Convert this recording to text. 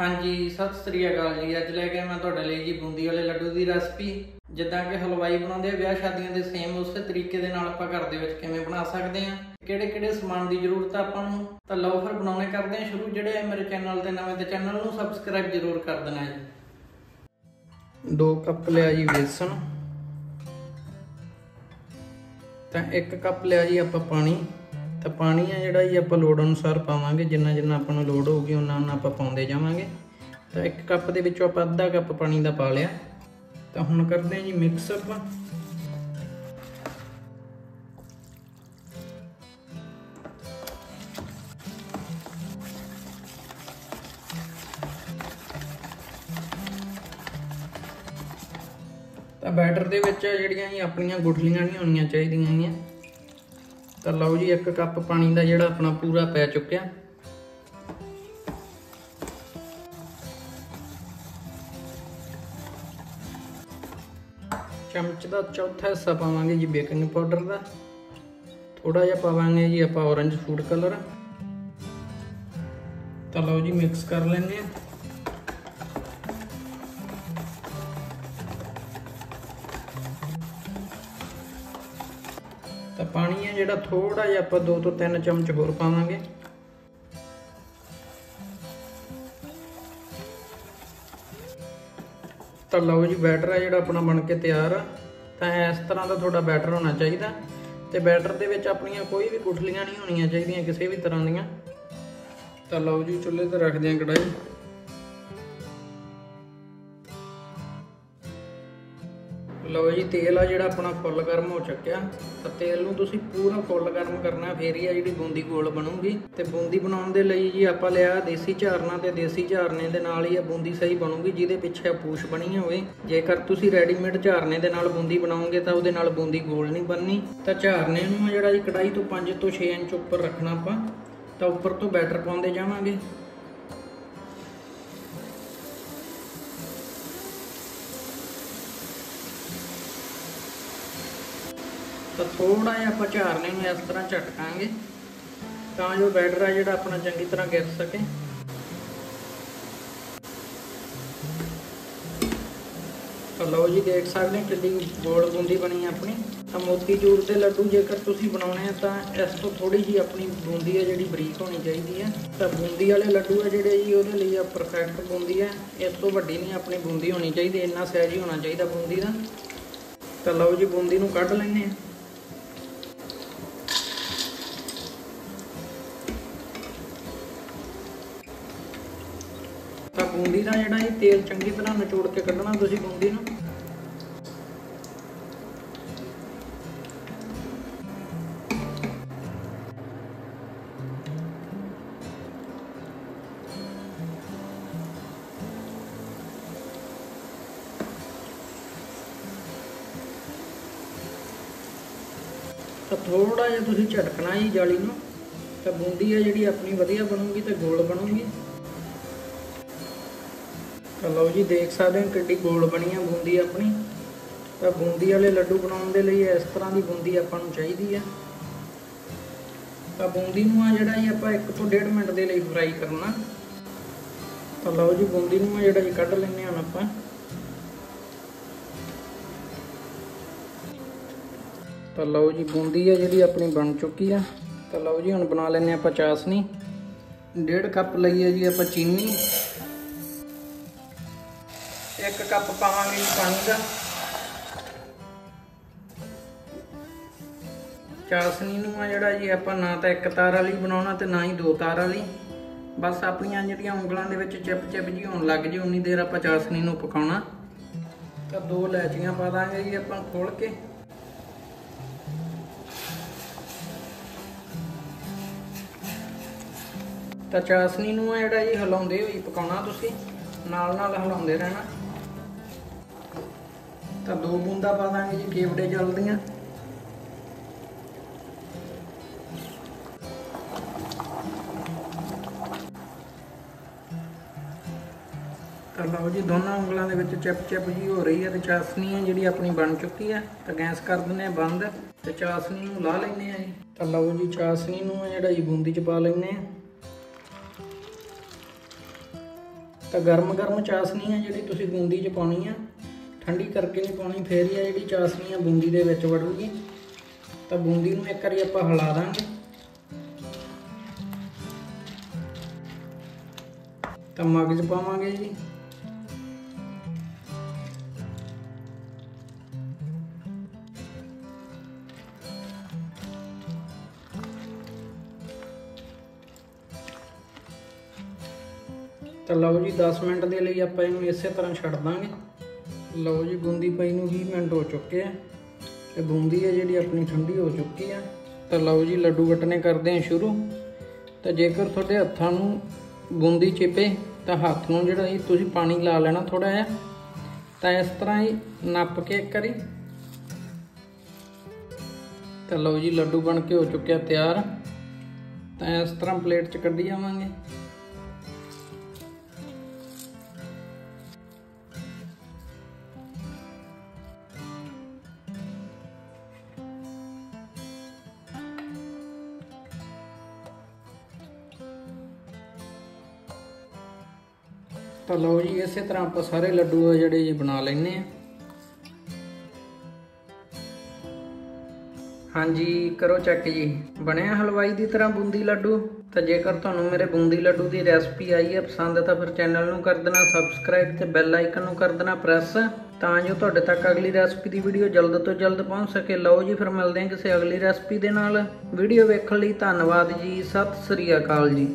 ਹਾਂਜੀ, ਸਤਿ ਸ੍ਰੀ ਅਕਾਲ ਜੀ। ਅੱਜ ਲੈ ਕੇ ਮੈਂ ਤੁਹਾਡੇ ਲਈ ਜੀ ਬੂੰਦੀ ਵਾਲੇ ਲੱਡੂ ਦੀ ਰੈਸਪੀ। ਜਿੱਦਾਂ ਕਿ ਹਲਵਾਈ ਬਣਾਉਂਦੇ ਆ, ਵਿਆਹ ਸ਼ਾਦੀਆਂ ਦੇ ਸੇਮ ਉਸੇ ਤਰੀਕੇ ਦੇ ਨਾਲ ਆਪਾਂ ਘਰ ਦੇ ਵਿੱਚ ਕਿਵੇਂ ਬਣਾ ਸਕਦੇ ਆ। ਕਿਹੜੇ ਕਿਹੜੇ ਸਮਾਨ ਦੀ ਜ਼ਰੂਰਤ ਆ ਆਪਾਂ ਨੂੰ, ਤਾਂ ਲਓ ਫਿਰ ਬਣਾਉਣੇ ਕਰਦੇ ਆ ਸ਼ੁਰੂ। ਜਿਹੜੇ ਮੇਰੇ ਚੈਨਲ ਤੇ ਨਵੇਂ ਤੇ ਚੈਨਲ ਨੂੰ ਸਬਸਕ੍ਰਾਈਬ ਜ਼ਰੂਰ ਕਰ ਦੇਣਾ ਜੀ। 2 ਕੱਪ ਲਿਆ ਜੀ ਬੇਸਣ ਤਾਂ 1 ਕੱਪ ਲਿਆ ਜੀ ਆਪਾਂ ਪਾਣੀ। ਤਾਂ ਪਾਣੀ ਆ ਜਿਹੜਾ ਜੀ ਆਪਾਂ ਲੋੜ ਅਨੁਸਾਰ ਪਾਵਾਂਗੇ, ਜਿੰਨਾ ਜਿੰਨਾ ਆਪਾਂ ਨੂੰ ਲੋੜ ਹੋਊਗੀ ਉਹਨਾਂ ਉਹਨਾਂ ਆਪਾਂ ਪਾਉਂਦੇ ਜਾਵਾਂਗੇ। ਤਾਂ ਇੱਕ ਕੱਪ ਦੇ ਵਿੱਚੋਂ ਆਪਾਂ ਅੱਧਾ ਕੱਪ ਪਾਣੀ ਦਾ ਪਾ ਲਿਆ। ਤਾਂ ਹੁਣ ਕਰਦੇ ਹਾਂ ਜੀ ਮਿਕਸ ਆਪਾਂ। ਤਾਂ ਬੈਟਰ ਦੇ ਵਿੱਚ ਜਿਹੜੀਆਂ ਜੀ ਆਪਣੀਆਂ ਗੁਠਲੀਆਂ ਨਹੀਂ ਹੋਣੀਆਂ ਚਾਹੀਦੀਆਂ ਹੈਗੀਆਂ। ਤਾਂ ਲਓ ਜੀ, ਇੱਕ ਕੱਪ ਪਾਣੀ ਦਾ ਜਿਹੜਾ ਆਪਣਾ ਪੂਰਾ ਪੈ ਚੁੱਕਿਆ। ਚਮਚ ਦਾ ਚੌਥਾ ਹਿੱਸਾ ਪਾਵਾਂਗੇ ਜੀ ਬੇਕਿੰਗ ਪਾਊਡਰ ਦਾ। ਥੋੜਾ ਜਿਹਾ ਪਾਵਾਂਗੇ ਜੀ ਆਪਾਂ ਔਰੰਜ ਫੂਡ ਕਲਰ ਤਾਂ ਲਓ ਜੀ ਮਿਕਸ ਕਰ ਲੈਂਦੇ ਆ ਤਾਂ ਪਾਣੀ ਹੈ ਜਿਹੜਾ ਥੋੜਾ ਜਿਹਾ ਆਪਾਂ 2 ਤੋਂ 3 ਚਮਚ ਹੋਰ ਪਾਵਾਂਗੇ। ਤਾਂ ਲਓ ਜੀ, ਬੈਟਰ ਹੈ ਜਿਹੜਾ ਆਪਣਾ ਬਣ ਕੇ ਤਿਆਰ ਆ। ਤਾਂ ਇਸ ਤਰ੍ਹਾਂ ਦਾ ਤੁਹਾਡਾ ਬੈਟਰ ਹੋਣਾ ਚਾਹੀਦਾ। ਤੇ ਬੈਟਰ ਦੇ ਵਿੱਚ ਆਪਣੀਆਂ ਕੋਈ ਵੀ ਗੁਠਲੀਆਂ ਨਹੀਂ ਹੋਣੀਆਂ ਚਾਹੀਦੀਆਂ ਕਿਸੇ ਵੀ ਤਰ੍ਹਾਂ ਦੀਆਂ। ਤਾਂ ਲਓ ਜੀ, ਚੁੱਲ੍ਹੇ ਤੇ ਰੱਖਦੇ ਹਾਂ ਕੜਾਈ ਲਓ ਜੀ, ਤੇਲ ਆ ਜਿਹੜਾ ਆਪਣਾ ਫੁੱਲ ਗਰਮ ਹੋ ਚੁੱਕਿਆ ਤਾਂ ਤੇਲ ਨੂੰ ਤੁਸੀਂ ਪੂਰਾ ਫੁੱਲ ਗਰਮ ਕਰਨਾ, ਫੇਰ ਹੀ ਆ ਜਿਹੜੀ ਬੂੰਦੀ ਗੋਲ ਬਣੂਗੀ। ਤੇ ਬੂੰਦੀ ਬਣਾਉਣ ਦੇ ਲਈ ਜੀ ਆਪਾਂ ਲਿਆ ਦੇਸੀ ਝਾਰਨਾ ਤੇ ਦੇਸੀ ਝਾਰਨੇ ਦੇ ਨਾਲ ਹੀ ਆ ਬੂੰਦੀ ਸਹੀ ਬਣੂਗੀ, ਜਿਹਦੇ ਪਿੱਛੇ ਪੂਛ ਬਣੀ ਹੋਵੇ। ਜੇਕਰ ਤੁਸੀਂ ਰੈਡੀਮੇਡ ਝਾਰਨੇ ਦੇ ਨਾਲ ਬੂੰਦੀ ਬਣਾਓਗੇ ਤਾਂ ਉਹਦੇ ਨਾਲ ਬੂੰਦੀ ਗੋਲ ਨਹੀਂ ਬਣਨੀ। ਤਾਂ ਝਾਰਨੇ ਨੂੰ ਜਿਹੜਾ ਜੀ ਕੜਾਈ ਤੋਂ 5 ਤੋਂ 6 ਇੰਚ ਉੱਪਰ ਰੱਖਣਾ ਆਪਾਂ, ਤਾਂ ਉੱਪਰ ਤੋਂ ਬੈਟਰ ਪਾਉਂਦੇ ਜਾਵਾਂਗੇ। ਤਾਂ ਥੋੜਾ ਜਿਹਾ ਆਪਾਂ ਝਾਰਨੇ ਨੂੰ ਇਸ ਤਰ੍ਹਾਂ ਝਟਕਾਂਗੇ ਤਾਂ ਜੋ ਬੈਟਰ ਆ ਜਿਹੜਾ ਆਪਣਾ ਚੰਗੀ ਤਰ੍ਹਾਂ ਗਿਰ ਸਕੇ। ਤਾਂ ਲਓ ਜੀ, ਦੇਖ ਸਕਦੇ ਕਿੰਨੀ ਗੋਲ ਬੂੰਦੀ ਬਣੀ ਆਪਣੀ। ਤਾਂ ਮੋਤੀ ਮੋਤੀਚੂਰ ਦੇ ਲੱਡੂ ਜੇਕਰ ਤੁਸੀਂ ਬਣਾਉਣੇ ਆ ਤਾਂ ਇਸ ਤੋਂ ਥੋੜੀ ਜੀ ਆਪਣੀ ਬੂੰਦੀ ਹੈ ਜਿਹੜੀ ਬਰੀਕ ਹੋਣੀ ਚਾਹੀਦੀ ਹੈ ਤਾਂ ਬੂੰਦੀ ਵਾਲੇ ਲੱਡੂ ਆ ਜਿਹੜੇ ਜੀ, ਉਹਦੇ ਲਈ ਆ ਪਰਫੈਕਟ ਬੂੰਦੀ ਹੈ ਇਸ ਤੋਂ ਵੱਡੀ ਨਹੀਂ ਆਪਣੀ ਬੂੰਦੀ ਹੋਣੀ ਚਾਹੀਦੀ, ਇੰਨਾ ਸਾਈਜ਼ ਹੀ ਹੋਣਾ ਚਾਹੀਦਾ ਬੂੰਦੀ ਦਾ। ਤਾਂ ਲਓ ਜੀ, ਬੂੰਦੀ ਨੂੰ ਕੱਢ ਲੈਂਦੇ ਆ। ਬੂੰਦੀ ਦਾ ਜਿਹੜਾ ਇਹ ਤੇਲ ਚੰਗੀ ਤਰ੍ਹਾਂ ਨਿਚੋੜ ਕੇ ਕੱਢਣਾ ਤੁਸੀਂ ਬੂੰਦੀ ਨੂੰ। ਤਾਂ ਥੋੜਾ ਜਿਹਾ ਤੁਸੀਂ ਝਟਕਣਾ ਹੀ ਜਾਲੀ ਨੂੰ, ਤਾਂ ਬੂੰਦੀ ਹੈ ਜਿਹੜੀ ਆਪਣੀ ਵਧੀਆ ਬਣੂਗੀ ਤੇ ਗੋਲ ਬਣੂਗੀ। ਤਾਂ ਲਓ ਜੀ, ਦੇਖ ਸਕਦੇ ਹੋ ਕਿੱਡੀ ਗੋਲ ਬਣੀ ਆ ਬੂੰਦੀ ਆਪਣੀ। ਤਾਂ ਬੂੰਦੀ ਵਾਲੇ ਲੱਡੂ ਬਣਾਉਣ ਦੇ ਲਈ ਇਸ ਤਰ੍ਹਾਂ ਦੀ ਬੂੰਦੀ ਆਪਾਂ ਨੂੰ ਚਾਹੀਦੀ ਆ। ਤਾਂ ਬੂੰਦੀ ਨੂੰ ਆ ਜਿਹੜਾ ਜੀ ਆਪਾਂ 1 ਤੋਂ 1.5 ਮਿੰਟ ਦੇ ਲਈ ਫਰਾਈ ਕਰਨਾ। ਤਾਂ ਲਓ ਜੀ, ਬੂੰਦੀ ਨੂੰ ਆ ਜਿਹੜਾ ਜੀ ਕੱਢ ਲੈਂਦੇ ਹਾਂ ਆਪਾਂ। ਤਾਂ ਲਓ ਜੀ, ਬੂੰਦੀ ਆ ਜਿਹੜੀ ਆਪਣੀ ਬਣ ਚੁੱਕੀ ਆ। ਤਾਂ ਲਓ ਜੀ, ਹੁਣ ਬਣਾ ਲੈਂਦੇ ਆਪਾਂ ਚਾਸਨੀ। 1.5 ਕੱਪ ਲਈ ਹੈ ਜੀ ਆਪਾਂ ਚੀਨੀ। ਇੱਕ ਕੱਪ ਪਾਵਾਂਗੇ ਜੀ ਪਾਣੀ ਦਾ ਚਾਸਨੀ ਨੂੰ ਆ ਜਿਹੜਾ ਜੀ ਆਪਾਂ ਨਾ ਤਾਂ ਇੱਕ ਤਾਰ ਵਾਲੀ ਬਣਾਉਣਾ ਤੇ ਨਾ ਹੀ ਦੋ ਤਾਰ ਵਾਲੀ। ਬਸ ਆਪਣੀਆਂ ਜਿਹੜੀਆਂ ਉਂਗਲਾਂ ਦੇ ਵਿੱਚ ਚਿਪ ਚਿਪ ਜੀ ਹੋਣ ਲੱਗ ਜੇ, ਉਨੀ ਦੇਰ ਆਪਾਂ ਚਾਸਨੀ ਨੂੰ ਪਕਾਉਣਾ। ਤਾਂ ਦੋ ਲੈਚੀਆਂ ਪਾ ਦਾਂਗੇ ਜੀ ਆਪਾਂ ਖੋਲ ਕੇ। ਤਾਂ ਚਾਸਨੀ ਨੂੰ ਆ ਜਿਹੜਾ ਜੀ ਹਿਲਾਉਂਦੇ ਹੋਈ ਪਕਾਉਣਾ ਤੁਸੀਂ। ਨਾਲ ਨਾਲ ਹਿਲਾਉਂਦੇ ਰਹਿਣਾ। ਤਾਂ ਦੋ ਬੂੰਦਾਂ ਪਾ ਦਾਂਗੇ ਜੀ, ਕੇਵੜੇ ਜਲਦੀਆਂ। ਤਾਂ ਲਓ ਜੀ, ਦੋਨਾਂ ਉਂਗਲਾਂ ਦੇ ਵਿੱਚ ਚਿਪ ਚਿਪ ਜੀ ਹੋ ਰਹੀ ਹੈ ਤੇ ਚਾਸਨੀ ਹੈ ਜਿਹੜੀ ਆਪਣੀ ਬਣ ਚੁੱਕੀ ਹੈ, ਤਾਂ ਗੈਸ ਕਰ ਦਿੰਦੇ ਆ ਬੰਦ ਤੇ ਚਾਸਨੀ ਨੂੰ ਲਾ ਲੈਂਦੇ ਆ ਜੀ। ਤਾਂ ਲਓ ਜੀ ਚਾਸਨੀ ਨੂੰ ਜਿਹੜਾ ਜੀ ਬੂੰਦੀ ਚ ਪਾ ਲੈਂਦੇ ਆ ਤਾਂ ਗਰਮ ਗਰਮ ਚਾਸਨੀ ਹੈ ਜਿਹੜੀ ਤੁਸੀਂ ਬੂੰਦੀ 'ਚ ਪਾਉਣੀ ਆ ਠੰਡੀ ਕਰਕੇ ਨਹੀਂ ਪਾਉਣੀ, ਫੇਰ ਹੀ ਆ ਜਿਹੜੀ ਚਾਸਨੀ ਆ ਬੂੰਦੀ ਦੇ ਵਿੱਚ ਵੜੂਗੀ। ਤਾਂ ਬੂੰਦੀ ਨੂੰ ਇੱਕ ਵਾਰੀ ਆਪਾਂ ਹਿਲਾ ਦਾਂਗੇ। ਤਾਂ ਮਗਜ ਪਾਵਾਂਗੇ ਜੀ। ਤਾਂ ਲਓ ਜੀ 10 ਮਿੰਟ ਦੇ ਲਈ ਆਪਾਂ ਇਹਨੂੰ ਇਸੇ ਤਰ੍ਹਾਂ ਛੱਡ ਦਾਂਗੇ। ਲਓ ਜੀ, ਬੂੰਦੀ ਪਈ ਨੂੰ 20 ਮਿੰਟ ਹੋ ਚੁੱਕੇ ਆ। ਤੇ ਬੂੰਦੀ ਹੈ ਜਿਹੜੀ ਆਪਣੀ ਠੰਡੀ ਹੋ ਚੁੱਕੀ ਆ। ਤਾਂ ਲਓ ਜੀ, ਲੱਡੂ ਵਟਣੇ ਕਰਦੇ ਆ ਸ਼ੁਰੂ। ਤਾਂ ਜੇਕਰ ਤੁਹਾਡੇ ਹੱਥਾਂ ਨੂੰ ਬੂੰਦੀ ਚਿਪੇ, ਤਾਂ ਹੱਥ ਨੂੰ ਜਿਹੜਾ ਇਹ ਤੁਸੀਂ ਪਾਣੀ ਲਾ ਲੈਣਾ ਥੋੜਾ ਜਿਹਾ। ਤਾਂ ਇਸ ਤਰ੍ਹਾਂ ਹੀ ਨੱਪ ਕੇ ਇੱਕ ਵਾਰੀ। ਤਾਂ ਲਓ ਜੀ, ਲੱਡੂ ਬਣ ਕੇ ਹੋ ਚੁੱਕਿਆ ਤਿਆਰ। ਤਾਂ ਇਸ ਤਰ੍ਹਾਂ ਪਲੇਟ 'ਚ ਕੱਢੀ ਜਾਵਾਂਗੇ। ਤਾਂ ਲਓ ਜੀ, ਇਸੇ ਤਰ੍ਹਾਂ ਆਪਾਂ ਸਾਰੇ ਲੱਡੂ ਆ ਜਿਹੜੇ ਜੀ ਬਣਾ ਲੈਨੇ ਆ। ਹਾਂਜੀ, ਕਰੋ ਚੈੱਕ ਜੀ। ਬਣਿਆ ਹਲਵਾਈ ਦੀ ਤਰ੍ਹਾਂ ਬੂੰਦੀ ਲੱਡੂ? ਤਾਂ ਜੇਕਰ ਤੁਹਾਨੂੰ ਮੇਰੇ ਬੂੰਦੀ ਲੱਡੂ ਦੀ ਰੈਸਪੀ ਆਈ ਹੈ ਪਸੰਦ, ਤਾਂ ਫਿਰ ਚੈਨਲ ਨੂੰ ਕਰ ਦੇਣਾ ਸਬਸਕ੍ਰਾਈਬ ਤੇ ਬੈਲ ਆਈਕਨ ਨੂੰ ਕਰ ਦੇਣਾ ਪ੍ਰੈਸ ਤਾਂ ਜੋ ਤੁਹਾਡੇ ਤੱਕ ਅਗਲੀ ਰੈਸਪੀ ਦੀ ਵੀਡੀਓ ਜਲਦ ਤੋਂ ਜਲਦ ਪਹੁੰਚ ਸਕੇ। ਲਓ ਜੀ, ਫਿਰ ਮਿਲਦੇ ਹਾਂ ਕਿਸੇ ਅਗਲੀ ਰੈਸਪੀ ਦੇ ਨਾਲ। ਵੀਡੀਓ ਵੇਖਣ ਲਈ ਧੰਨਵਾਦ ਜੀ। ਸਤਿ ਸ੍ਰੀ ਅਕਾਲ ਜੀ।